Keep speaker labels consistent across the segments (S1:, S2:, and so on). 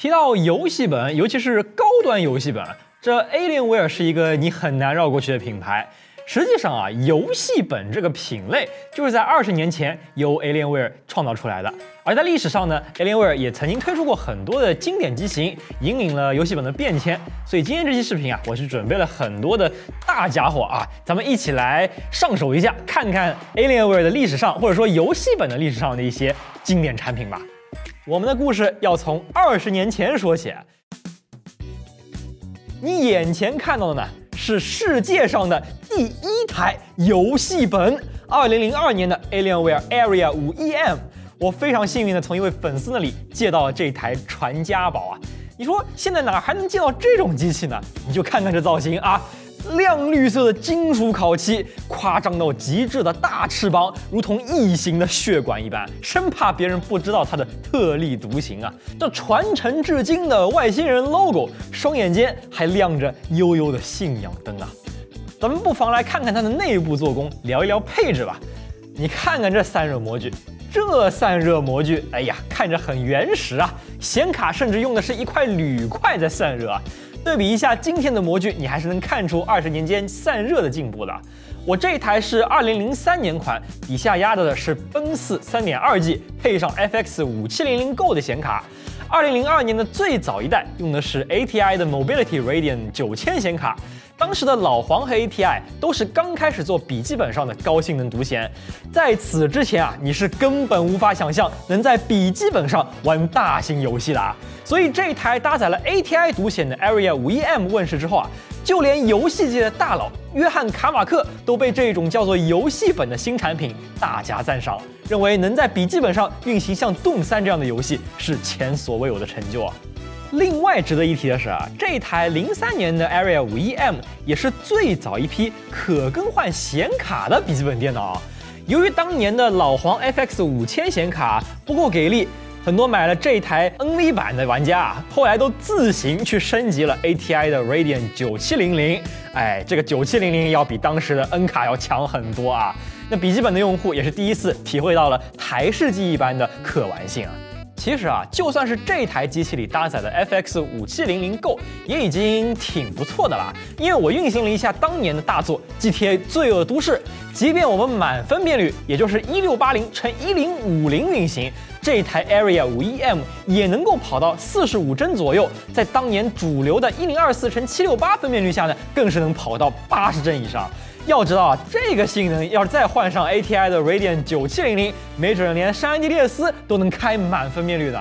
S1: 提到游戏本，尤其是高端游戏本，这 Alienware 是一个你很难绕过去的品牌。实际上啊，游戏本这个品类就是在二十年前由 Alienware 创造出来的。而在历史上呢，Alienware 也曾经推出过很多的经典机型，引领了游戏本的变迁。所以今天这期视频啊，我是准备了很多的大家伙啊，咱们一起来上手一下，看看 Alienware 的历史上或者说游戏本的历史上的一些经典产品吧。我们的故事要从二十年前说起。你眼前看到的呢？是世界上的第一台游戏本，二零零二年的 Alienware Area 五 EM，我非常幸运的从一位粉丝那里借到了这台传家宝啊！你说现在哪还能借到这种机器呢？你就看看这造型啊！亮绿色的金属烤漆，夸张到极致的大翅膀，如同异形的血管一般，生怕别人不知道它的特立独行啊！这传承至今的外星人 logo，双眼间还亮着悠悠的信仰灯啊！咱们不妨来看看它的内部做工，聊一聊配置吧。你看看这散热模具，这散热模具，哎呀，看着很原始啊！显卡甚至用的是一块铝块在散热啊！对比一下今天的模具，你还是能看出二十年间散热的进步的。我这一台是二零零三年款，底下压着的是奔四三点二 G，配上 FX 五七零零 Go 的显卡。二零零二年的最早一代用的是 ATI 的 Mobility Radeon 九千显卡。当时的老黄和 ATI 都是刚开始做笔记本上的高性能独显，在此之前啊，你是根本无法想象能在笔记本上玩大型游戏的啊。所以这台搭载了 ATI 独显的 Area 五 EM 问世之后啊，就连游戏界的大佬约翰卡马克都被这种叫做游戏本的新产品大加赞赏，认为能在笔记本上运行像 Doom 三这样的游戏是前所未有的成就啊。另外值得一提的是啊，这台零三年的 Area 五 EM 也是最早一批可更换显卡的笔记本电脑。由于当年的老黄 FX 五千显卡不够给力。很多买了这台 NV 版的玩家啊，后来都自行去升级了 ATI 的 Radeon 九七零零。哎，这个九七零零要比当时的 N 卡要强很多啊。那笔记本的用户也是第一次体会到了台式机一般的可玩性啊。其实啊，就算是这台机器里搭载的 FX 五七零零 Go，也已经挺不错的啦。因为我运行了一下当年的大作 GTA 罪恶都市，即便我们满分辨率，也就是一六八零乘一零五零运行。这台 Area 五一 M 也能够跑到四十五帧左右，在当年主流的一零二四乘七六八分辨率下呢，更是能跑到八十帧以上。要知道啊，这个性能要是再换上 ATI 的 Radeon 九七零零，没准连山地列斯都能开满分辨率的。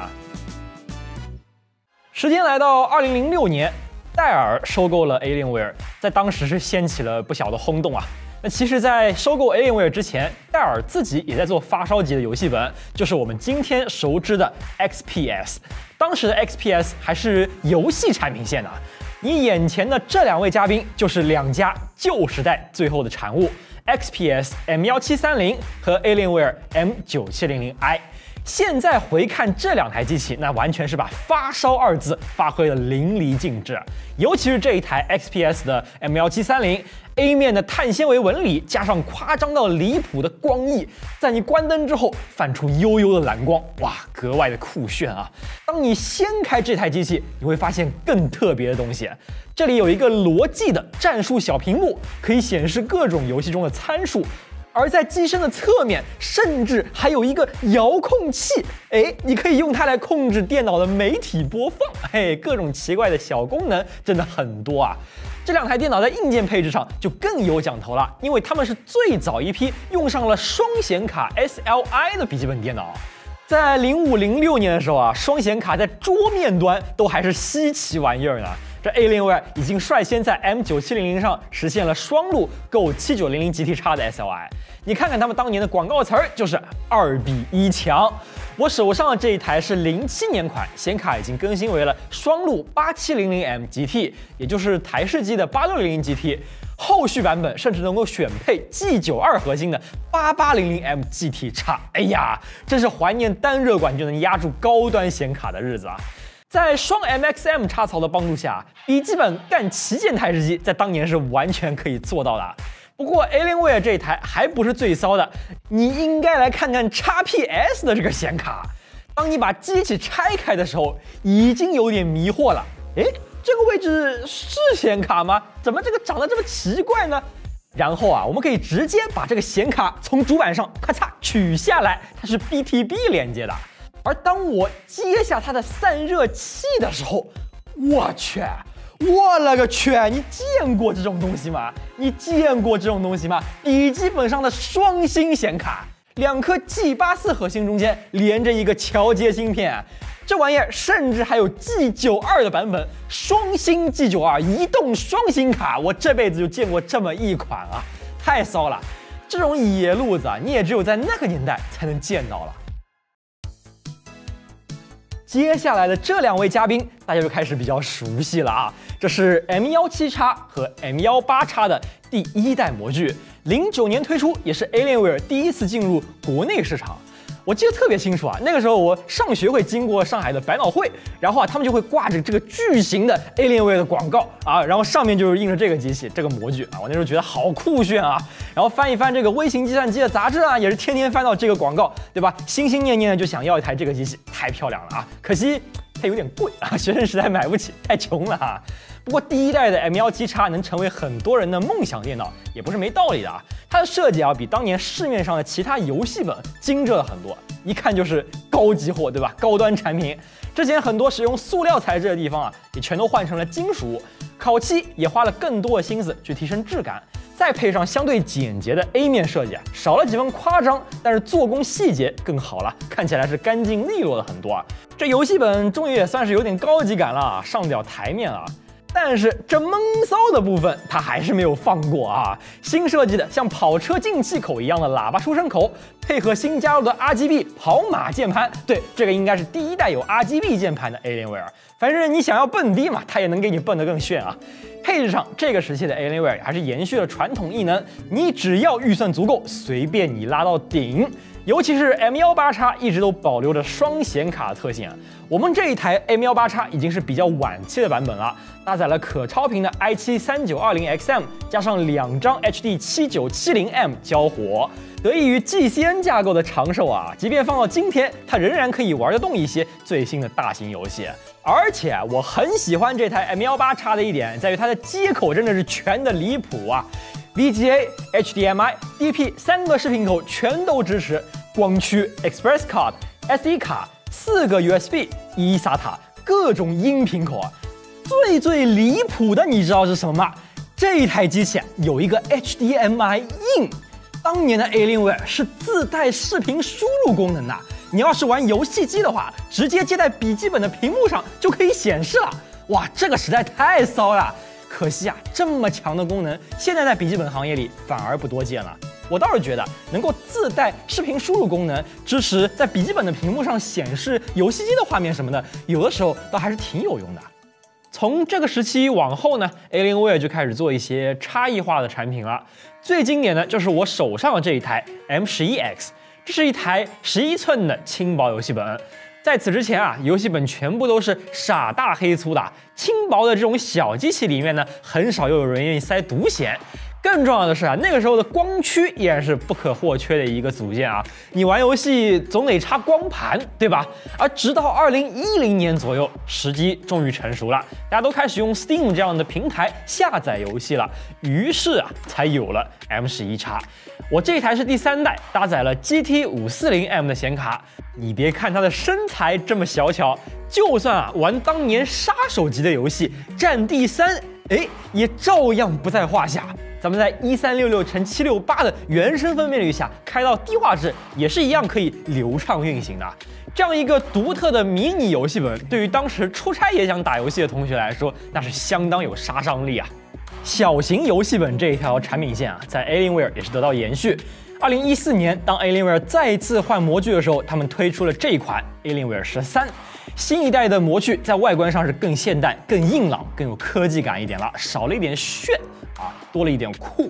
S1: 时间来到二零零六年，戴尔收购了 Alienware，在当时是掀起了不小的轰动啊。那其实，在收购 Alienware 之前，戴尔自己也在做发烧级的游戏本，就是我们今天熟知的 XPS。当时的 XPS 还是游戏产品线呢。你眼前的这两位嘉宾，就是两家旧时代最后的产物：XPS M 幺七三零和 Alienware M 九七零零 i。现在回看这两台机器，那完全是把“发烧”二字发挥的淋漓尽致。尤其是这一台 XPS 的 M1730。A 面的碳纤维纹理，加上夸张到离谱的光翼，在你关灯之后泛出悠悠的蓝光，哇，格外的酷炫啊！当你掀开这台机器，你会发现更特别的东西。这里有一个罗技的战术小屏幕，可以显示各种游戏中的参数。而在机身的侧面，甚至还有一个遥控器，哎，你可以用它来控制电脑的媒体播放，嘿，各种奇怪的小功能真的很多啊。这两台电脑在硬件配置上就更有讲头了，因为它们是最早一批用上了双显卡 SLI 的笔记本电脑。在零五零六年的时候啊，双显卡在桌面端都还是稀奇玩意儿呢。这 Alienware 已经率先在 M9700 上实现了双路 Go 7900 GT x 的 SLI。你看看他们当年的广告词儿，就是二比一强。我手上的这一台是零七年款，显卡已经更新为了双路八七零零 M GT，也就是台式机的八六零零 GT。后续版本甚至能够选配 G 九二核心的八八零零 M GT x。哎呀，真是怀念单热管就能压住高端显卡的日子啊！在双 MXM 插槽的帮助下，笔记本干旗舰台式机在当年是完全可以做到的。不过 Alienware 这一台还不是最骚的，你应该来看看 XPS 的这个显卡。当你把机器拆开的时候，已经有点迷惑了。哎，这个位置是显卡吗？怎么这个长得这么奇怪呢？然后啊，我们可以直接把这个显卡从主板上咔嚓取下来，它是 BTB 连接的。而当我接下它的散热器的时候，我去，我勒个去！你见过这种东西吗？你见过这种东西吗？笔记本上的双芯显卡。两颗 G 八四核心中间连着一个桥接芯片，这玩意儿甚至还有 G 九二的版本，双芯 G 九二移动双芯卡，我这辈子就见过这么一款啊，太骚了！这种野路子啊，你也只有在那个年代才能见到了。接下来的这两位嘉宾，大家就开始比较熟悉了啊，这是 M 幺七叉和 M 幺八叉的第一代模具。零九年推出，也是 Alienware 第一次进入国内市场。我记得特别清楚啊，那个时候我上学会经过上海的百脑汇，然后啊，他们就会挂着这个巨型的 Alienware 的广告啊，然后上面就是印着这个机器、这个模具啊。我那时候觉得好酷炫啊。然后翻一翻这个微型计算机的杂志啊，也是天天翻到这个广告，对吧？心心念念就想要一台这个机器，太漂亮了啊！可惜它有点贵啊，学生时代买不起，太穷了哈。不过第一代的 M17X 能成为很多人的梦想电脑，也不是没道理的啊。它的设计啊，比当年市面上的其他游戏本精致了很多，一看就是高级货，对吧？高端产品。之前很多使用塑料材质的地方啊，也全都换成了金属。烤漆也花了更多的心思去提升质感，再配上相对简洁的 A 面设计啊，少了几分夸张，但是做工细节更好了，看起来是干净利落了很多啊。这游戏本终于也算是有点高级感了，上不了台面了。但是这闷骚的部分，它还是没有放过啊！新设计的像跑车进气口一样的喇叭出声口，配合新加入的 RGB 跑马键盘，对，这个应该是第一代有 RGB 键盘的 Alienware。反正你想要蹦迪嘛，它也能给你蹦得更炫啊！配置上，这个时期的 Alienware 还是延续了传统异能，你只要预算足够，随便你拉到顶。尤其是 M 幺八叉一直都保留着双显卡特性啊。我们这一台 M 幺八叉已经是比较晚期的版本了，搭载了可超频的 i 七三九二零 XM，加上两张 HD 七九七零 M 交火，得益于 GCN 架构的长寿啊，即便放到今天，它仍然可以玩得动一些最新的大型游戏。而且我很喜欢这台 M 幺八叉的一点，在于它的接口真的是全的离谱啊，VGA、HDMI、DP 三个视频口全都支持。光驱、Express Card、SD 卡，四个 USB、一 SATA，各种音频口啊！最最离谱的，你知道是什么吗？这一台机器有一个 HDMI in，当年的 Alienware 是自带视频输入功能的。你要是玩游戏机的话，直接接在笔记本的屏幕上就可以显示了。哇，这个实在太骚了！可惜啊，这么强的功能，现在在笔记本行业里反而不多见了。我倒是觉得能够自带视频输入功能，支持在笔记本的屏幕上显示游戏机的画面什么的，有的时候倒还是挺有用的。从这个时期往后呢，Alienware 就开始做一些差异化的产品了。最经典的就是我手上的这一台 M11X，这是一台十一寸的轻薄游戏本。在此之前啊，游戏本全部都是傻大黑粗的，轻薄的这种小机器里面呢，很少又有人愿意塞独显。更重要的是啊，那个时候的光驱依然是不可或缺的一个组件啊。你玩游戏总得插光盘，对吧？而直到二零一零年左右，时机终于成熟了，大家都开始用 Steam 这样的平台下载游戏了，于是啊，才有了 M 十一叉。我这台是第三代，搭载了 GT 五四零 M 的显卡。你别看它的身材这么小巧，就算啊玩当年杀手级的游戏《战地三》，哎，也照样不在话下。咱们在一三六六乘七六八的原生分辨率下开到低画质，也是一样可以流畅运行的。这样一个独特的迷你游戏本，对于当时出差也想打游戏的同学来说，那是相当有杀伤力啊。小型游戏本这一条产品线啊，在 Alienware 也是得到延续。二零一四年，当 Alienware 再次换模具的时候，他们推出了这一款 Alienware 十三。新一代的模具在外观上是更现代、更硬朗、更有科技感一点了，少了一点炫啊，多了一点酷。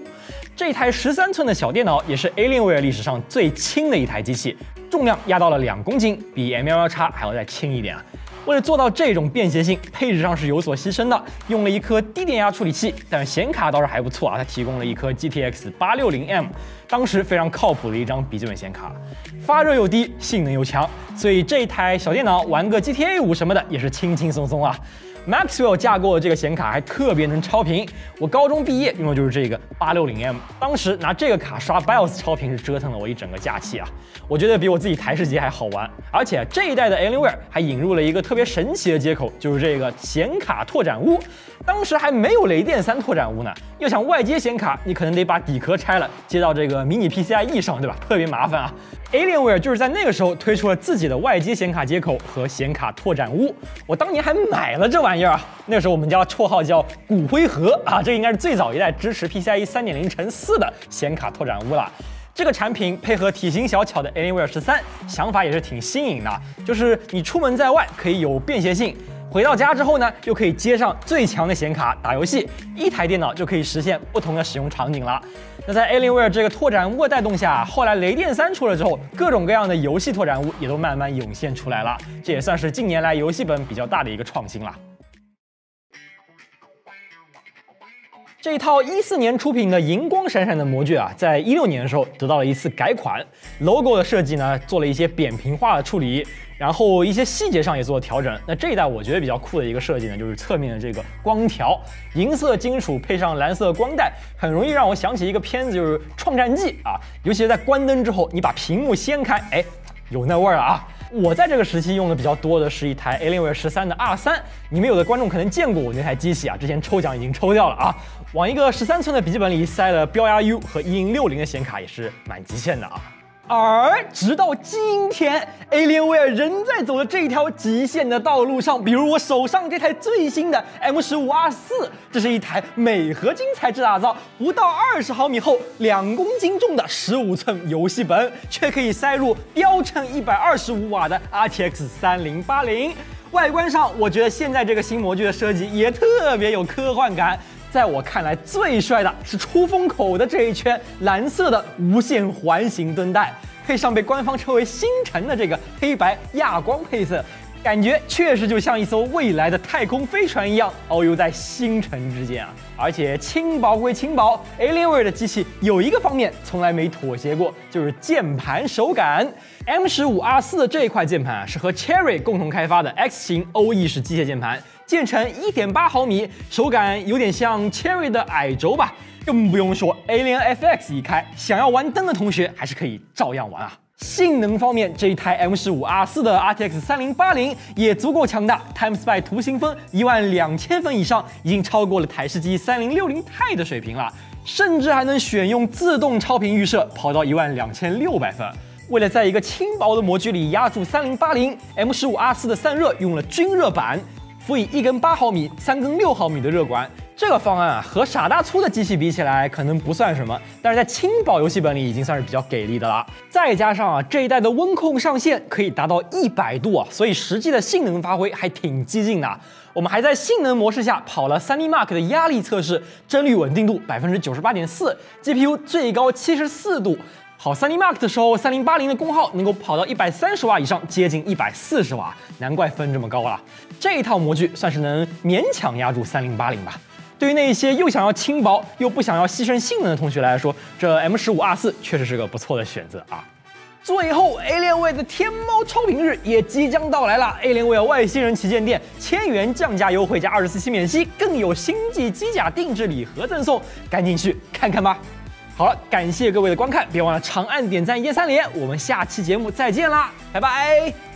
S1: 这台十三寸的小电脑也是 Alienware 历史上最轻的一台机器，重量压到了两公斤，比 M11X 还要再轻一点啊。为了做到这种便携性，配置上是有所牺牲的，用了一颗低电压处理器，但显卡倒是还不错啊，它提供了一颗 GTX 860M，当时非常靠谱的一张笔记本显卡，发热又低，性能又强，所以这台小电脑玩个 GTA 五什么的也是轻轻松松啊。Maxwell 架构的这个显卡还特别能超频，我高中毕业用的就是这个 860M，当时拿这个卡刷 BIOS 超频是折腾了我一整个假期啊，我觉得比我自己台式机还好玩。而且这一代的 Alienware 还引入了一个特别神奇的接口，就是这个显卡拓展坞，当时还没有雷电三拓展坞呢，要想外接显卡，你可能得把底壳拆了接到这个迷你 PCIe 上，对吧？特别麻烦啊。Alienware 就是在那个时候推出了自己的外接显卡接口和显卡拓展坞，我当年还买了这玩意儿啊。那时候我们家绰号叫骨灰盒啊，这应该是最早一代支持 PCIe 三点零乘四的显卡拓展坞了。这个产品配合体型小巧的 Alienware 十三，想法也是挺新颖的，就是你出门在外可以有便携性。回到家之后呢，又可以接上最强的显卡打游戏，一台电脑就可以实现不同的使用场景了。那在 Alienware 这个拓展坞带动下，后来雷电三出了之后，各种各样的游戏拓展坞也都慢慢涌现出来了。这也算是近年来游戏本比较大的一个创新了。这一套一四年出品的银光闪闪的模具啊，在一六年的时候得到了一次改款，logo 的设计呢做了一些扁平化的处理，然后一些细节上也做了调整。那这一代我觉得比较酷的一个设计呢，就是侧面的这个光条，银色金属配上蓝色光带，很容易让我想起一个片子，就是《创战记》啊，尤其是在关灯之后，你把屏幕掀开，哎，有那味儿了啊。我在这个时期用的比较多的是一台 Alienware 十三的 R 三，你们有的观众可能见过我那台机器啊，之前抽奖已经抽掉了啊。往一个十三寸的笔记本里塞了标压 U 和一零六零的显卡也是蛮极限的啊。而直到今天，Alienware 仍在走的这条极限的道路上。比如我手上这台最新的 M 十五 R 四，这是一台镁合金材质打造、不到二十毫米厚、两公斤重的十五寸游戏本，却可以塞入标称一百二十五瓦的 RTX 三零八零。外观上，我觉得现在这个新模具的设计也特别有科幻感。在我看来，最帅的是出风口的这一圈蓝色的无线环形灯带，配上被官方称为“星辰”的这个黑白亚光配色，感觉确实就像一艘未来的太空飞船一样，遨游在星辰之间啊！而且轻薄归轻薄，Alienware 的机器有一个方面从来没妥协过，就是键盘手感。M 十五 R 四这一块键盘啊，是和 Cherry 共同开发的 X 型 OE 式机械键盘。键程一点八毫米，手感有点像 Cherry 的矮轴吧，更不用说 Alien FX 一开，想要玩灯的同学还是可以照样玩啊。性能方面，这一台 M 十五 R 四的 RTX 三零八零也足够强大，TimeSpy 图形分一万两千分以上，已经超过了台式机三零六零 Ti 的水平了，甚至还能选用自动超频预设，跑到一万两千六百分。为了在一个轻薄的模具里压住三零八零，M 十五 R 四的散热用了均热板。辅以一根八毫米、三根六毫米的热管，这个方案啊，和傻大粗的机器比起来，可能不算什么，但是在轻薄游戏本里已经算是比较给力的了。再加上啊，这一代的温控上限可以达到一百度啊，所以实际的性能发挥还挺激进的。我们还在性能模式下跑了 3D Mark 的压力测试，帧率稳定度百分之九十八点四，GPU 最高七十四度。跑，3D Mark 的时候，三零八零的功耗能够跑到一百三十瓦以上，接近一百四十瓦，难怪分这么高了。这一套模具算是能勉强压住三零八零吧。对于那些又想要轻薄又不想要牺牲性能的同学来说，这 M 十五 R 四确实是个不错的选择啊。最后，Alienware 的天猫超频日也即将到来了，Alienware 外星人旗舰店千元降价优惠加二十四期免息，更有星际机甲定制礼盒赠送，赶紧去看看吧。好了，感谢各位的观看，别忘了长按点赞一键三连，我们下期节目再见啦，拜拜。